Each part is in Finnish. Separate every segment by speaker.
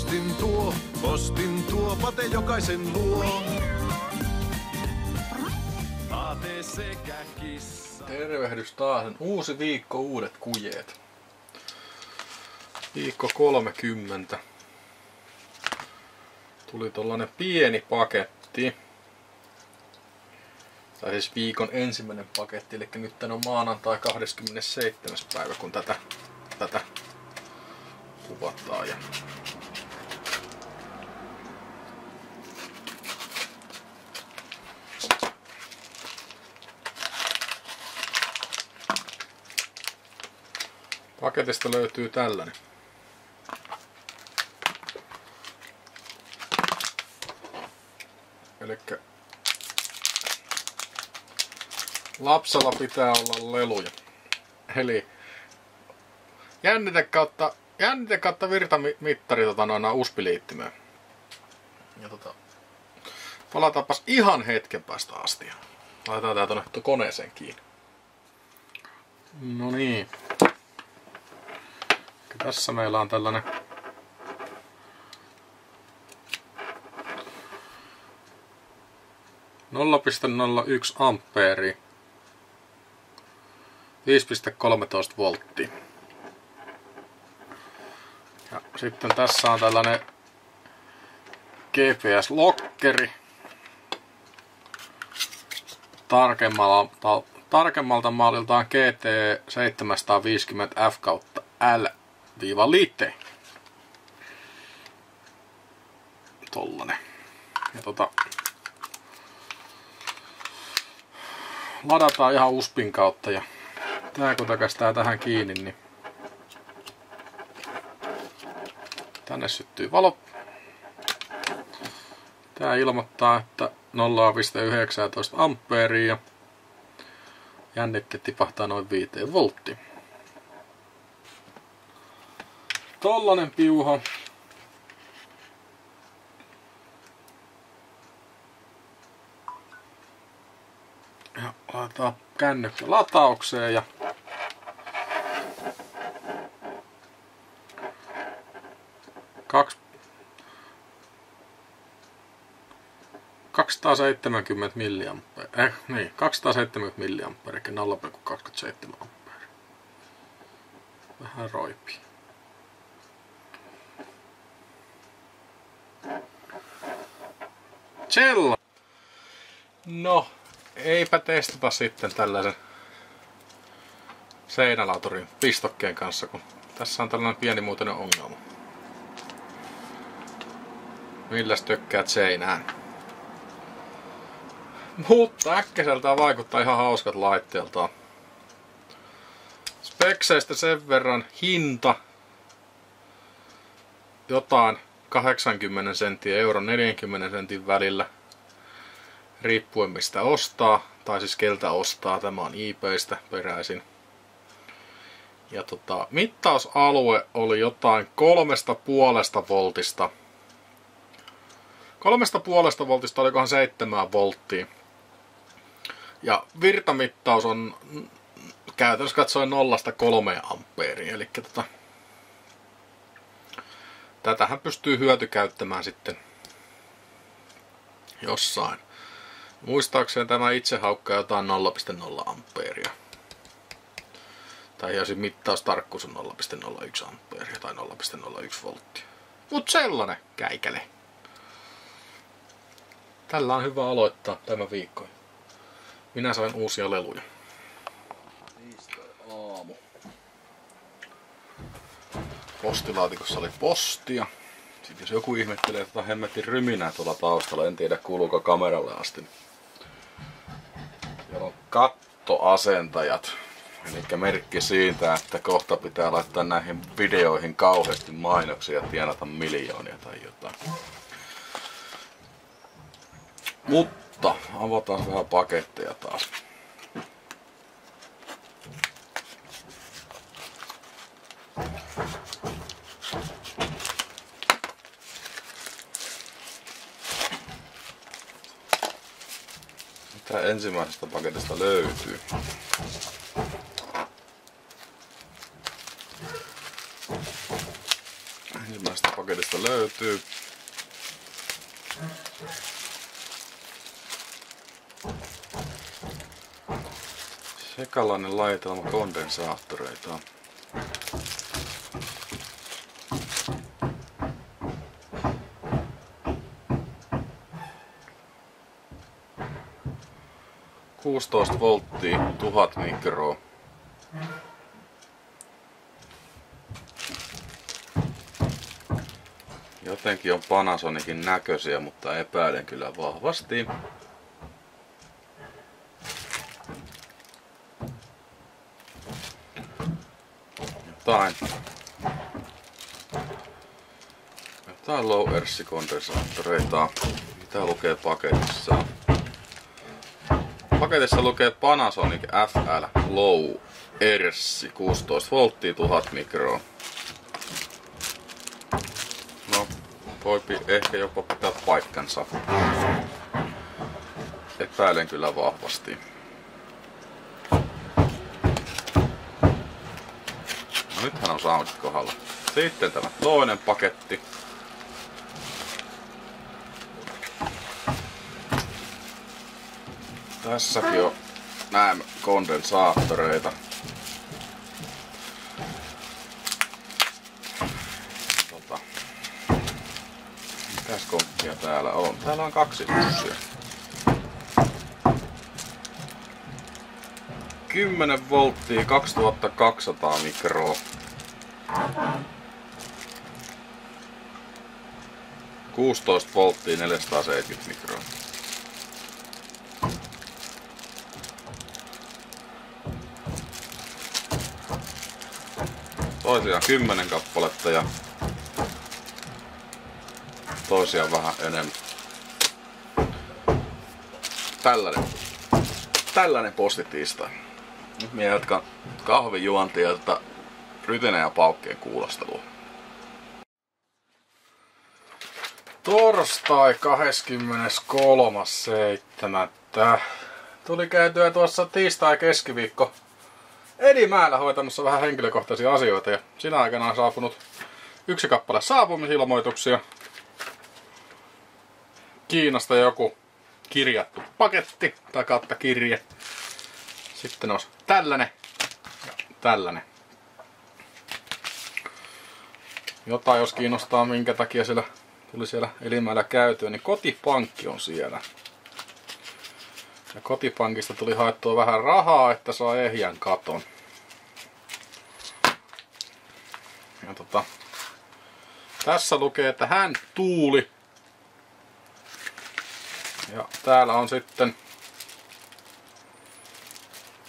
Speaker 1: Postin tuo, postin tuo, pate jokaisen luo. ATC kissa.
Speaker 2: Tervehdys taas. Uusi viikko, uudet kujeet. Viikko 30. Tuli tollanen pieni paketti. Tai siis viikon ensimmäinen paketti, eli nyt on maanantai 27. päivä, kun tätä, tätä kuvataan. Ja Paketista löytyy tällainen. Eli lapsella pitää olla leluja. Eli jännite kautta, jännite kautta virtamittari tota noin uspiliittymään. Ja tota, palataanpas ihan hetken päästä asti. Laitetaan tää tonne koneeseen kiinni. No niin. Tässä meillä on tällainen nolla pilkku nolla yksi ampeeri 5,13 volttia. Ja sitten tässä on tällainen GPS-lokkeri. Tarkemmalta, tarkemmalta malliltaan GT750F kautta L liitteen. Tollanen. Ja tota, ladataan ihan USPin kautta ja tää kun takastaa tähän kiinni, niin tänne syttyy valo. Tää ilmoittaa, että 0,19 ampeeria ja jännitte tipahtaa noin 5 volttiin. Tollanen piuha. Ja laitetaan kännykkä lataukseen ja kaksi 270 milliampere, eh, niin, 270 milliampere, eli 0,27 ampere. Vähän roipii. Cello. No, eipä testata sitten tällaisen seinälauturin pistokkeen kanssa, kun tässä on tällainen pienimuotoinen ongelma. Milläs tökkäät seinään? Mutta äkkäseltään vaikuttaa ihan hauskat laitteeltaan. Spekseistä sen verran hinta jotain 80 senttiä euron 40 sentin välillä riippuen mistä ostaa tai siis keltä ostaa. Tämä on eBaystä peräisin. Ja tota, mittausalue oli jotain kolmesta puolesta voltista. Kolmesta puolesta voltista olikohan 7 volttia. Ja virtamittaus on käytännössä katsoen nollasta kolme ampeeria. Eli tota, tätähän pystyy hyötykäyttämään sitten jossain. Muistaakseni tämä itse haukkaa jotain 0,0 ampeeria. Tai jos mittaustarkkuus on 0,01 ampeeria tai 0,01 volttia. Mut sellainen käikäle. Tällä on hyvä aloittaa tämä viikko. Minä sain uusia leluja. aamu. Postilaatikossa oli postia. Sitten jos joku ihmettelee että hemmetin ryminää tuolla taustalla, en tiedä kuuluuko kameralle asti. Siellä on kattoasentajat. Eli merkki siitä, että kohta pitää laittaa näihin videoihin kauheasti mainoksia ja tienata miljoonia tai jotain. Mutta avataan vähän paketteja taas. Mitä ensimmäisestä paketista löytyy? ensimmäisestä paketista löytyy. Sekalainen laitelma kondensaattoreita. Kuusitoista volttia, tuhat mikroa. Jotenkin on Panasonicin näköisiä, mutta epäilen kyllä vahvasti. Jotain. Jotain low earth kondensaattoreita. Mitä lukee paketissa? Paketissa lukee Panasonic FL Low Erssi 16 volttia 1000 mikroa. voipi ehkä jopa pitää paikkansa. Epäilen kyllä vahvasti. No nythän on soundit kohdalla. Sitten tämä toinen paketti. Tässäkin on näemme kondensaattoreita. Mitäs konkkia täällä on? Täällä on kaksi pussia. 10 volttia 2200 mikroa. Kuusitoista volttia 470 mikroa. Toisiaan 10 kappaletta ja toisiaan vähän enemmän. Tällainen, tällainen postitiistai. Nyt minä jatkan kahvijuontia ja tätä rytinä ja paukkeen kuulostelua. Torstai 23.7. Tuli käytyä tuossa tiistai keskiviikko Edimäellä hoitamassa vähän henkilökohtaisia asioita ja siinä aikana on saapunut yksi kappale saapumisilmoituksia Kiinasta joku kirjattu paketti tai kautta kirje. Sitten on tällainen ja tällainen. Jota jos kiinnostaa minkä takia siellä tuli siellä Elimäellä käytyä, niin kotipankki on siellä. Ja kotipankista tuli haettua vähän rahaa, että saa ehjän katon. Ja tota, tässä lukee, että hän tuuli ja täällä on sitten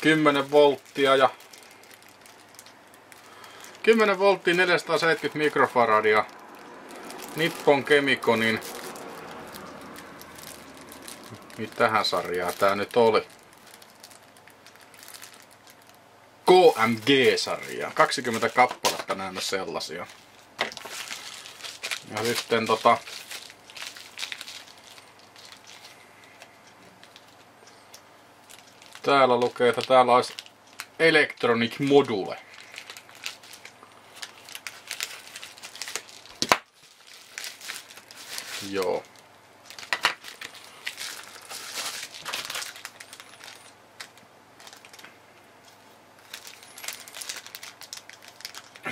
Speaker 2: 10 volttia ja 10 volttia 470 mikrofaradia Nippon Chemiconin Mitähän sarjaa tää nyt oli? KMG-sarjaa. 20 kappaletta näemme sellaisia. Ja sitten tota Täällä lukee, että täällä olisi Electronic Module. Joo.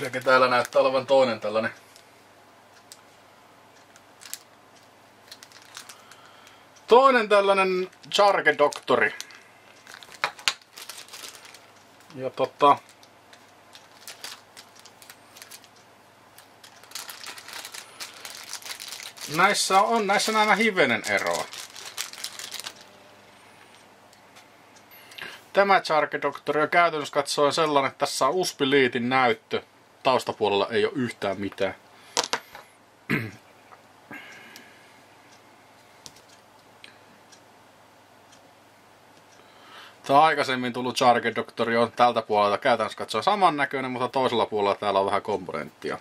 Speaker 2: Eli täällä näyttää olevan toinen tällainen Toinen tällainen Charge Doctori. Ja tota... Näissä on näissä nämä hivenen eroa. Tämä Charge Doctor on käytännössä katsoen sellainen, että tässä on USB-liitin näyttö. Taustapuolella ei ole yhtään mitään. Tämä aikaisemmin tullut Charge Doctori on tältä puolelta käytännössä katsoen samannäköinen, mutta toisella puolella täällä on vähän komponenttia.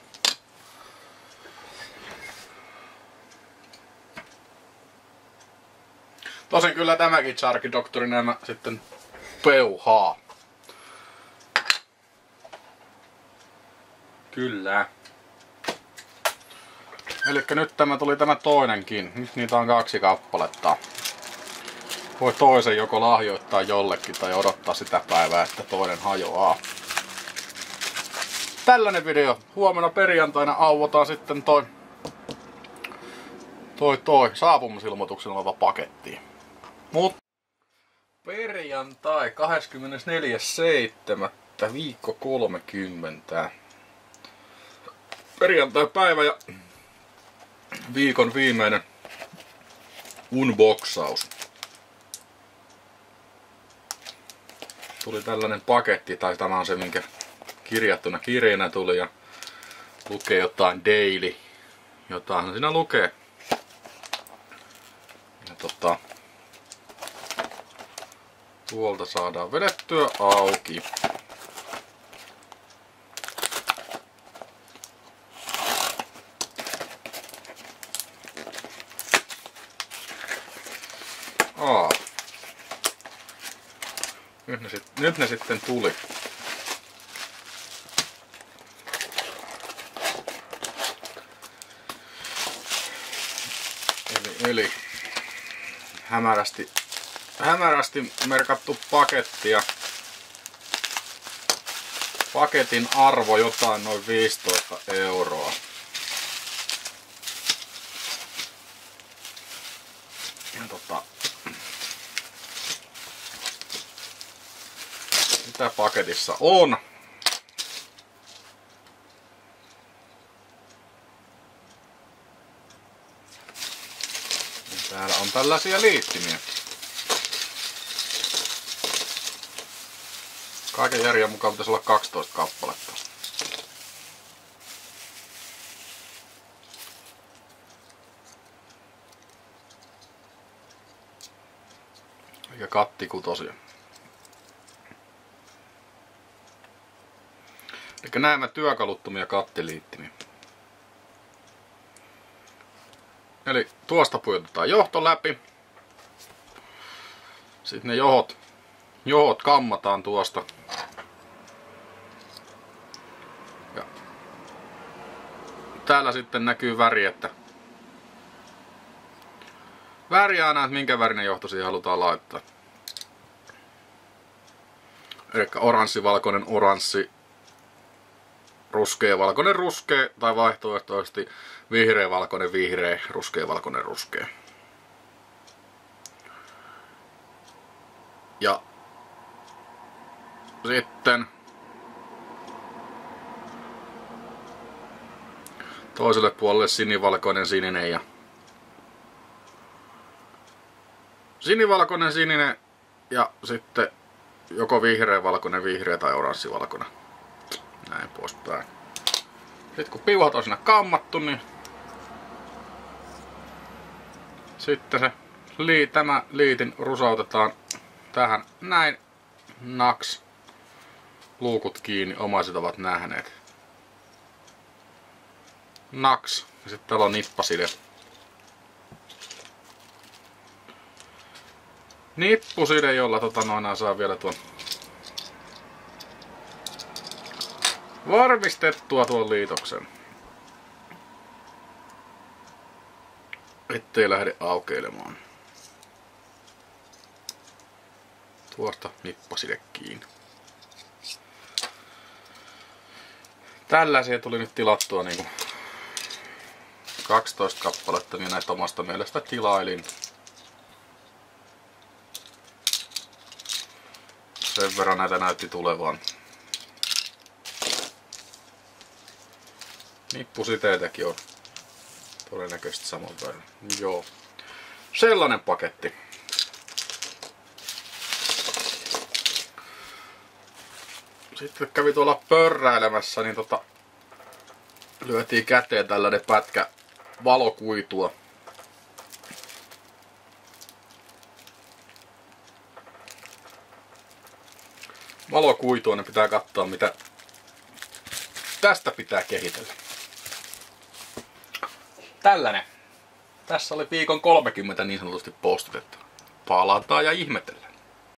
Speaker 2: Tosin kyllä tämäkin Charge Doctori nämä sitten peuhaa. Kyllä. Eli nyt tämä tuli tämä toinenkin. Nyt niitä on kaksi kappaletta. Voi toisen joko lahjoittaa jollekin tai odottaa sitä päivää, että toinen hajoaa. Tällainen video. Huomenna perjantaina auotaan sitten toi toi toi saapumisilmoituksen oleva paketti. Mut perjantai 24.7. viikko 30. Perjantai päivä ja viikon viimeinen unboxaus. Tuli tällainen paketti, tai tämä on se minkä kirjattuna kirjeenä tuli ja lukee jotain daily. Jotain siinä lukee. Ja tota, tuolta saadaan vedettyä auki. Nyt ne, sitten tuli. Eli, eli hämärästi, hämärästi merkattu paketti ja paketin arvo jotain noin 15 euroa. Ja tota, mitä paketissa on? Täällä on tällaisia liittimiä. Kaiken järjen mukaan pitäisi olla 12 kappaletta. Ja kattikutosia. Eli näemme työkaluttomia kattiliittimiä. Eli tuosta pujotetaan johto läpi. Sitten ne johot, johot kammataan tuosta. Ja täällä sitten näkyy väri, että väri aina, että minkä värinen johto siihen halutaan laittaa. Eli oranssi, valkoinen, oranssi, ruskea, valkoinen, ruskea tai vaihtoehtoisesti vihreä, valkoinen, vihreä, ruskea, valkoinen, ruskea. Ja sitten toiselle puolelle sinivalkoinen, sininen ja sinivalkoinen, sininen ja sitten joko vihreä, valkoinen, vihreä tai oranssi, valkoinen. Näin poispäin. Sitten kun piuhat on siinä kammattu, niin sitten se lii, tämä liitin rusautetaan tähän näin naks luukut kiinni, omaiset ovat nähneet. Naks. Ja sitten täällä on nippaside. Nippuside, jolla tota noin saa vielä tuon varmistettua tuon liitoksen. Ettei lähde aukeilemaan. Tuosta nippaside kiinni. Tällaisia tuli nyt tilattua niinku 12 kappaletta, niin näitä omasta mielestä tilailin. Sen verran näitä näytti tulevan. Nippusiteitäkin on todennäköisesti saman verran. Joo. Sellainen paketti. Sitten kävi tuolla pörräilemässä, niin tota, lyötiin käteen tällainen pätkä valokuitua. Valokuitua, niin pitää katsoa mitä tästä pitää kehitellä. Tällainen. Tässä oli viikon 30 niin sanotusti postitettu. Palataan ja ihmetellään.